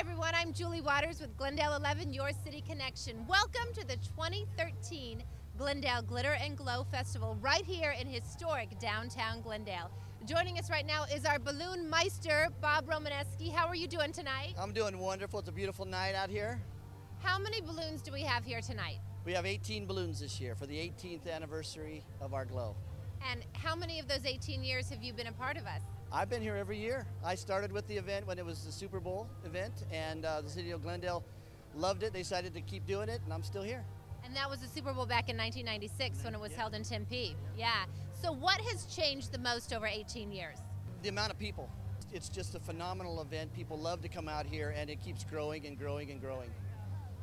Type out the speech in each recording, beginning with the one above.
everyone. I'm Julie Watters with Glendale 11, your city connection. Welcome to the 2013 Glendale Glitter and Glow Festival right here in historic downtown Glendale. Joining us right now is our balloon meister, Bob Romaneshi. How are you doing tonight? I'm doing wonderful. It's a beautiful night out here. How many balloons do we have here tonight? We have 18 balloons this year for the 18th anniversary of our glow. And how many of those 18 years have you been a part of us? I've been here every year. I started with the event when it was the Super Bowl event, and uh, the city of Glendale loved it. They decided to keep doing it, and I'm still here. And that was the Super Bowl back in 1996 when it was held in Tempe. Yeah. So, what has changed the most over 18 years? The amount of people. It's just a phenomenal event. People love to come out here, and it keeps growing and growing and growing.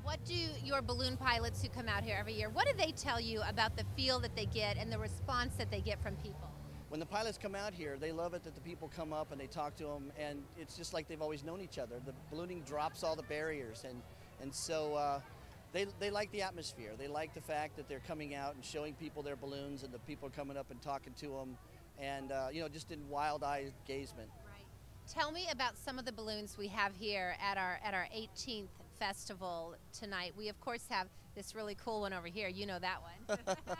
What do your balloon pilots who come out here every year, what do they tell you about the feel that they get and the response that they get from people? When the pilots come out here, they love it that the people come up and they talk to them, and it's just like they've always known each other. The ballooning drops all the barriers, and, and so uh, they, they like the atmosphere. They like the fact that they're coming out and showing people their balloons, and the people are coming up and talking to them, and uh, you know, just in wild-eyed gazement. Right. Tell me about some of the balloons we have here at our at our 18th festival tonight. We of course have this really cool one over here. You know that one.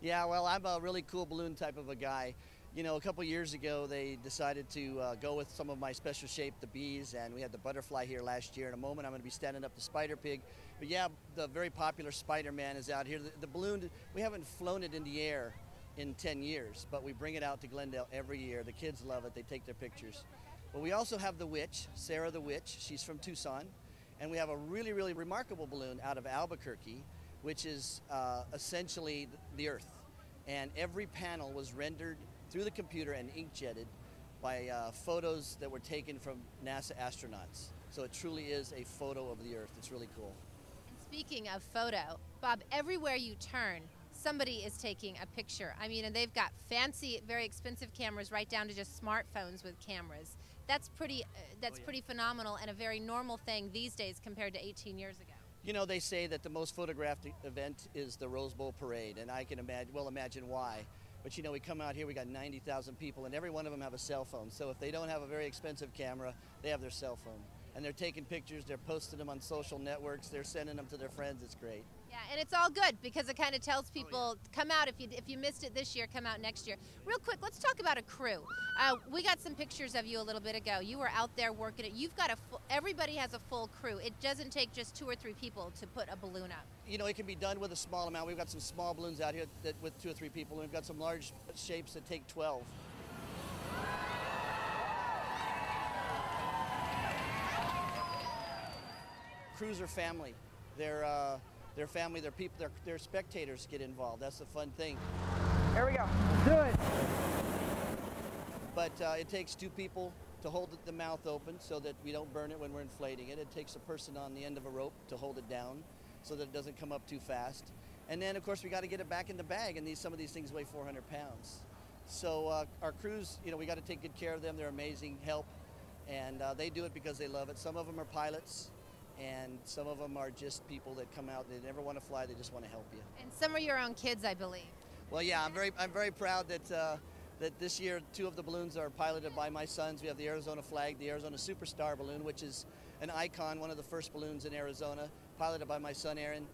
yeah, well, I'm a really cool balloon type of a guy. You know, a couple years ago, they decided to uh, go with some of my special shape, the bees, and we had the butterfly here last year. In a moment, I'm going to be standing up the Spider Pig. But yeah, the very popular Spider Man is out here. The, the balloon, we haven't flown it in the air in 10 years, but we bring it out to Glendale every year. The kids love it, they take their pictures. But we also have the witch, Sarah the Witch. She's from Tucson. And we have a really, really remarkable balloon out of Albuquerque, which is uh, essentially the Earth. And every panel was rendered through the computer and inkjetted by uh, photos that were taken from NASA astronauts. So it truly is a photo of the Earth. It's really cool. And speaking of photo, Bob, everywhere you turn, somebody is taking a picture. I mean, and they've got fancy, very expensive cameras, right down to just smartphones with cameras. That's pretty. Uh, that's oh, yeah. pretty phenomenal and a very normal thing these days compared to 18 years ago. You know, they say that the most photographed event is the Rose Bowl parade, and I can imagine, well imagine why. But you know, we come out here, we got 90,000 people, and every one of them have a cell phone. So if they don't have a very expensive camera, they have their cell phone. And they're taking pictures, they're posting them on social networks, they're sending them to their friends. It's great. Yeah, and it's all good because it kind of tells people oh, yeah. come out if you if you missed it this year, come out next year. Real quick, let's talk about a crew. Uh, we got some pictures of you a little bit ago. You were out there working it. You've got a full, everybody has a full crew. It doesn't take just two or three people to put a balloon up. You know, it can be done with a small amount. We've got some small balloons out here that with two or three people, and we've got some large shapes that take 12. Crews are family. They're uh, their family, their people, their, their spectators get involved. That's the fun thing. Here we go. do it. But uh, it takes two people to hold the mouth open so that we don't burn it when we're inflating it. It takes a person on the end of a rope to hold it down so that it doesn't come up too fast. And then, of course, we got to get it back in the bag, and these some of these things weigh 400 pounds. So uh, our crews, you know, we got to take good care of them. They're amazing help, and uh, they do it because they love it. Some of them are pilots, and some of them are just people that come out. They never want to fly. They just want to help you. And some are your own kids, I believe. Well, yeah, I'm very I'm very proud that. Uh, that this year, two of the balloons are piloted by my sons. We have the Arizona flag, the Arizona Superstar balloon, which is an icon, one of the first balloons in Arizona, piloted by my son Aaron.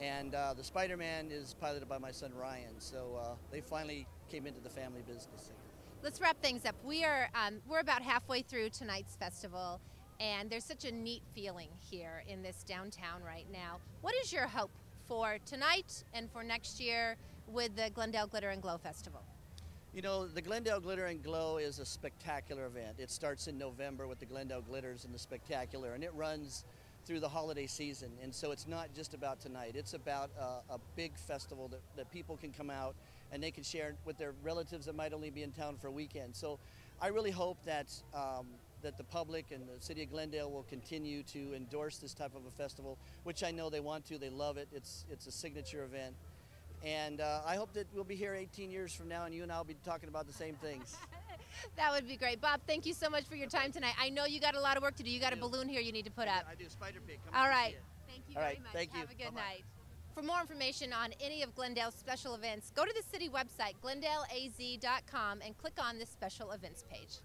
And uh, the Spider-Man is piloted by my son Ryan. So uh, they finally came into the family business. Let's wrap things up. We are um, we're about halfway through tonight's festival, and there's such a neat feeling here in this downtown right now. What is your hope for tonight and for next year with the Glendale Glitter and Glow Festival? You know, the Glendale Glitter and Glow is a spectacular event. It starts in November with the Glendale Glitters and the Spectacular, and it runs through the holiday season. And so it's not just about tonight, it's about a, a big festival that, that people can come out and they can share with their relatives that might only be in town for a weekend. So I really hope that um, that the public and the city of Glendale will continue to endorse this type of a festival, which I know they want to. They love it. It's it's a signature event, and uh, I hope that we'll be here 18 years from now, and you and I'll be talking about the same things. that would be great, Bob. Thank you so much for your time tonight. I know you got a lot of work to do. You got a balloon here you need to put up. I do. Spider Pig. Come All right. Thank you All very much. Thank you. Have a good Bye -bye. night. For more information on any of Glendale's special events, go to the city website, glendaleaz.com, and click on the special events page.